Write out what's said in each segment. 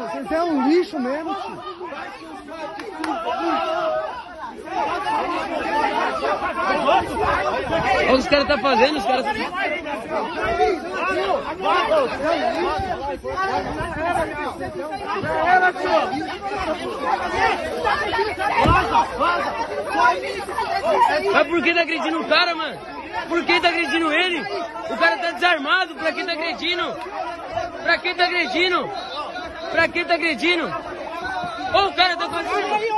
Vocês é um lixo mesmo, tio. Olha o que os caras tá fazendo, os caras. Mas por que tá agredindo o cara, mano? Por que tá agredindo ele? O cara tá desarmado, pra que tá agredindo? Pra que tá agredindo? Pra que tá agredindo? Ou o cara tá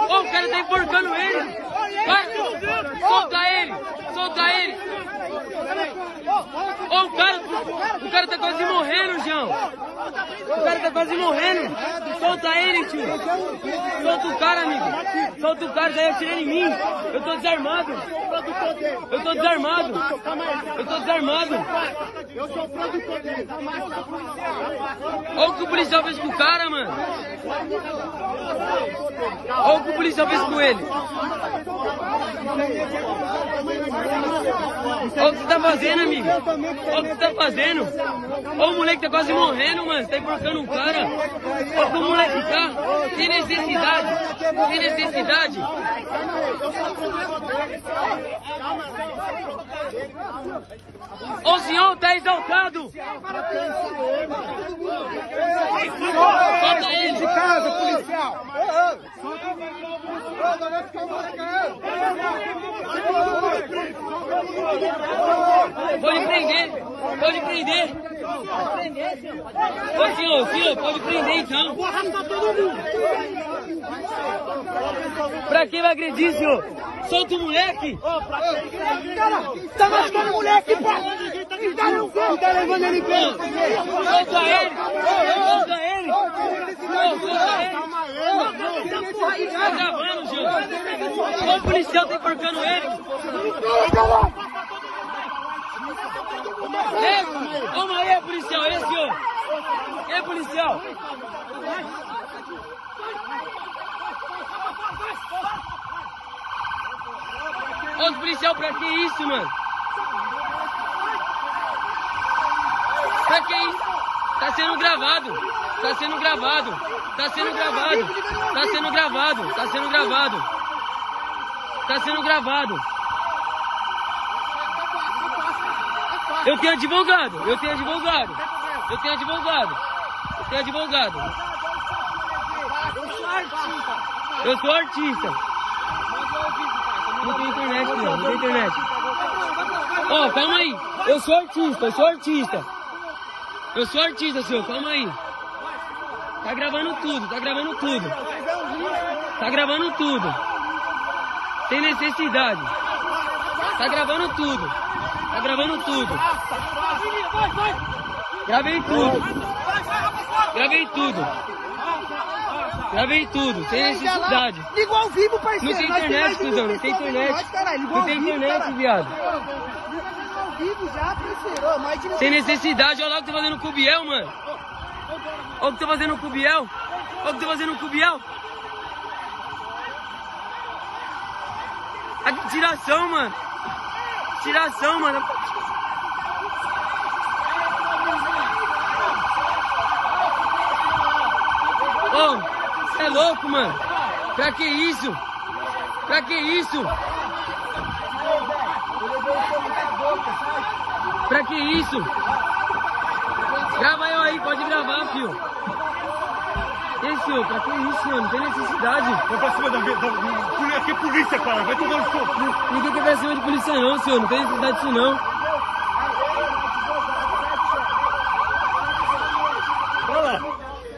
Ou o cara tá enforcando ele! Vai! Solta ele! Solta ele! Ô, o cara, o cara tá quase morrendo, João! O cara tá quase morrendo! Solta ele, tio! Solta o cara, amigo! Solta o cara, daí atirando em mim! Eu tô desarmado! Eu tô desarmado! Eu tô desarmado! Eu sou produtor dele. Olha o que o policial fez com o cara, mano! Olha o que o policial fez com ele! Olha o que você tá fazendo, amigo. Olha o que você tá fazendo. Olha o moleque tá quase morrendo, mano. Você tá enforcando um cara. Olha o moleque tá. Sem necessidade. Sem necessidade. O senhor tá exaltado. Solta ele. De casa, policial. Pode prender. Pode prender. Ô senhor, senhor, pode prender então. Pra que vai agredir, senhor? Solta o moleque. Tá machucando o moleque, pô. Tá no gol, tá levando ele preso. Solta ele. Solta ele. Solta ele. Tá gravando, senhor. O policial tá enforcando ele. Ei, calma aí, policial. Esse, ó. Ei, policial. Ô, policial, pra que isso, mano? Pra que isso? Tá sendo gravado. Tá sendo gravado. Tá sendo gravado. Tá sendo gravado. Tá sendo gravado. Tá sendo gravado. Eu tenho advogado. Eu tenho advogado. Eu tenho advogado. Eu tenho advogado. Eu sou artista. Não tem internet, não. Não tem internet. Ó, oh, calma aí. Eu sou artista. Eu sou artista. Eu sou artista, senhor. Calma aí. Tá gravando tudo. Tá gravando tudo. Tá gravando tudo. Sem necessidade. Tá gravando tudo. Tá gravando tudo. Gravei tudo. Gravei tudo. Gravei tudo, sem necessidade. Ligou ao vivo, parceiro. Não tem internet, cuzão, não tem internet. Não tem internet, viado. Sem necessidade, olha lá o que tá fazendo com o Biel, mano. Olha o que tá fazendo com o Biel. Olha o que tá fazendo com o Biel. A tiração, mano. Tiração, mano. Ô, você é louco, mano. Pra que isso? Pra que isso? Pra que isso? Grava eu aí, pode gravar, fio. Senhor, pra que isso, senhor? Não tem necessidade. Vai pra cima da da- da- Aqui é polícia, cara. Vai tomar no seu cu. Ninguém quer pra cima de polícia não, senhor. Não tem necessidade disso não. Fala.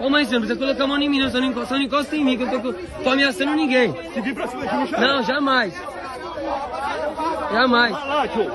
Ô mãe, senhor, não precisa colocar a mão em mim, não. Só não encosta, só não encosta em mim, que eu tô, tô ameaçando ninguém. Se vir pra cima de mim, já. Não, jamais. Jamais. Vai lá, tio.